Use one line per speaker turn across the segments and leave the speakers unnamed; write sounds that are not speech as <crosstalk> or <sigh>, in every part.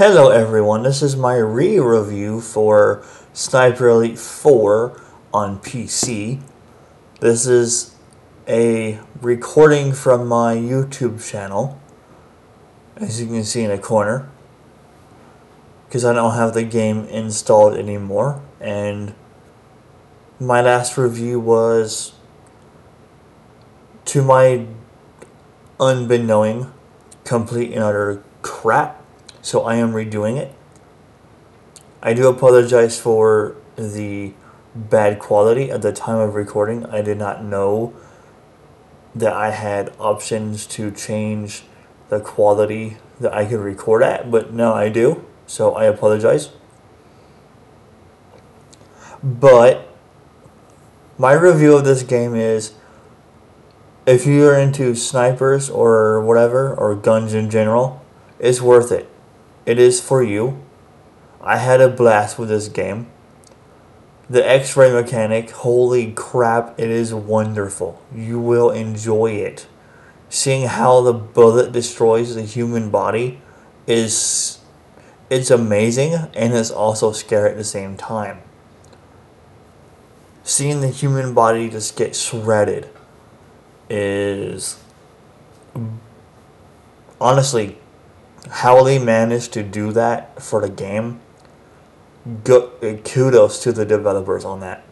Hello everyone, this is my re-review for Sniper Elite 4 on PC. This is a recording from my YouTube channel, as you can see in the corner, because I don't have the game installed anymore, and my last review was, to my unbeknowing, complete and utter crap so I am redoing it. I do apologize for the bad quality at the time of recording. I did not know that I had options to change the quality that I could record at, but now I do, so I apologize. But my review of this game is if you're into snipers or whatever, or guns in general, it's worth it. It is for you. I had a blast with this game. The X-ray mechanic, holy crap, it is wonderful. You will enjoy it. Seeing how the bullet destroys the human body is it's amazing and it's also scary at the same time. Seeing the human body just get shredded is honestly how they managed to do that for the game, go, eh, kudos to the developers on that.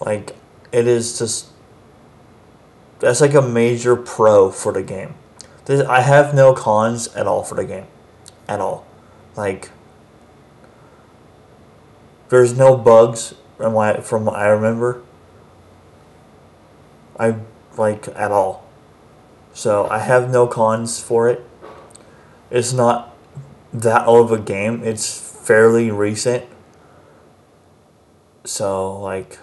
Like, it is just. That's like a major pro for the game. This, I have no cons at all for the game. At all. Like, there's no bugs from what, from what I remember. I like at all. So I have no cons for it. It's not that old of a game. It's fairly recent. So like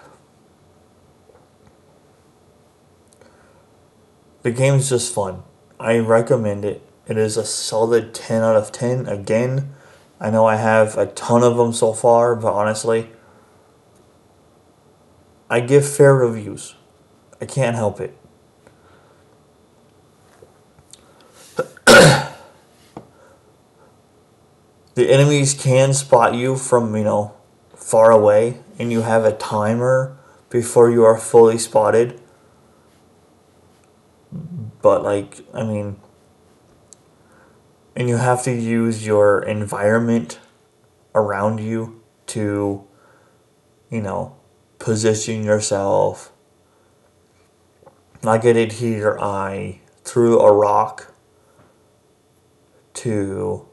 the game's just fun. I recommend it. It is a solid 10 out of 10. Again, I know I have a ton of them so far, but honestly, I give fair reviews. I can't help it. The enemies can spot you from, you know, far away, and you have a timer before you are fully spotted. But, like, I mean, and you have to use your environment around you to, you know, position yourself. Like I did here, I threw a rock to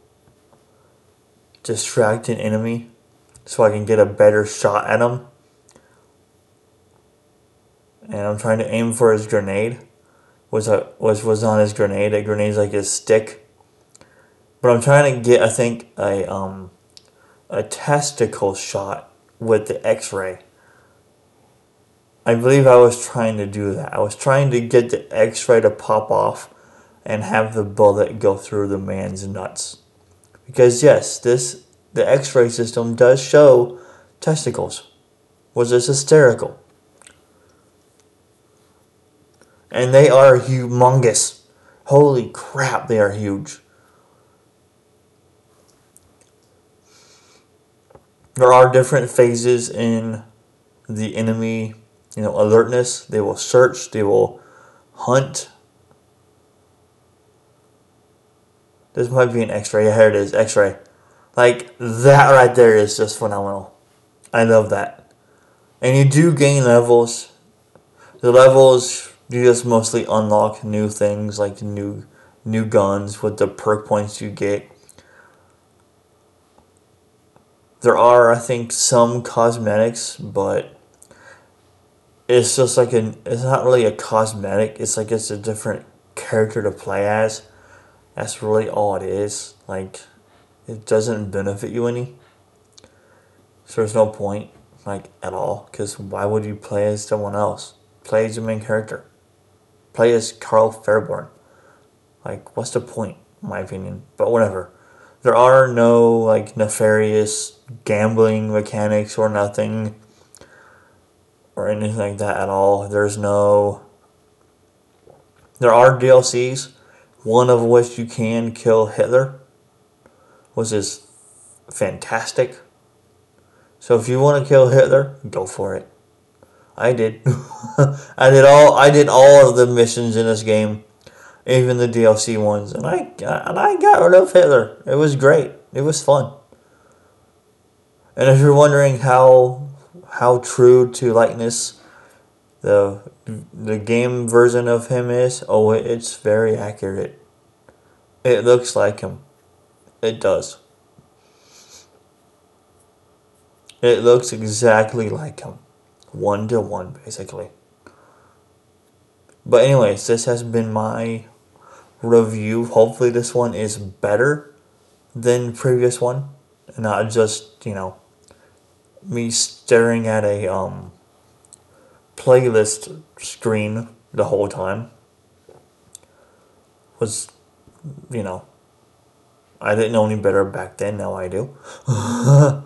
distract an enemy so I can get a better shot at him. And I'm trying to aim for his grenade. Was a was was on his grenade. A grenade's like his stick. But I'm trying to get I think a um a testicle shot with the X-ray. I believe I was trying to do that. I was trying to get the X-ray to pop off and have the bullet go through the man's nuts. Because yes, this the X-ray system does show testicles, Was this hysterical, and they are humongous. Holy crap, they are huge. There are different phases in the enemy, you know, alertness. They will search, they will hunt, This might be an X-ray. Here it is, X-ray. Like that right there is just phenomenal. I love that. And you do gain levels. The levels you just mostly unlock new things like new new guns with the perk points you get. There are I think some cosmetics, but it's just like an it's not really a cosmetic. It's like it's a different character to play as that's really all it is. Like, it doesn't benefit you any. So there's no point, like, at all. Because why would you play as someone else? Play as your main character. Play as Karl Fairburne. Like, what's the point, in my opinion? But whatever. There are no, like, nefarious gambling mechanics or nothing. Or anything like that at all. There's no. There are DLCs one of which you can kill Hitler, which is fantastic. So if you want to kill Hitler, go for it. I did. <laughs> I did all I did all of the missions in this game, even the DLC ones, and I and I got rid of Hitler. It was great. It was fun. And if you're wondering how how true to likeness the the game version of him is, oh, it's very accurate. It looks like him. It does. It looks exactly like him. One to one, basically. But, anyways, this has been my review. Hopefully, this one is better than previous one. Not just, you know, me staring at a um, playlist screen the whole time. Was, you know, I didn't know any better back then. Now I do. <laughs>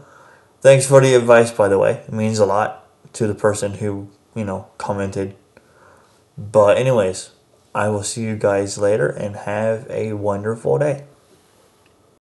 Thanks for the advice, by the way. It means a lot to the person who, you know, commented. But, anyways, I will see you guys later and have a wonderful day.